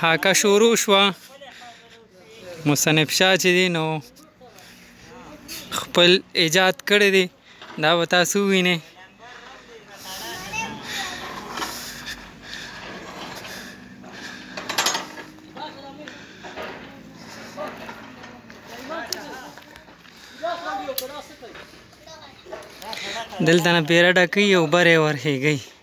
حاکه شروع شوه مصنف شاه چې دی نو خپل ایجاد کړی دی دا به تاسو وینئ دلته نه پیره ډکوي او بره ورخېږي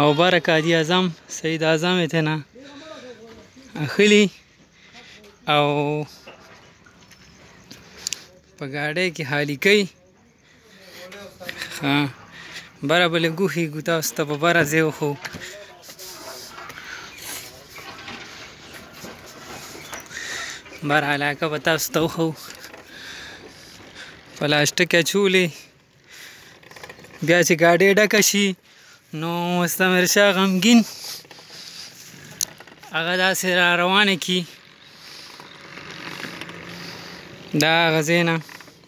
او بار قاضي اعظم سید اعظم یې تنه اخلي او په گاډۍ کې حالي کوي ها برابر له ګوخي ګوتا ست په بار ځای خو بر علاقه به تاسو ته وښو پلاسټک اچولې بیا چې ګاډی ډکه شي نو مستمر شاه غمګین هغه داسې را روانه کی دا غزینه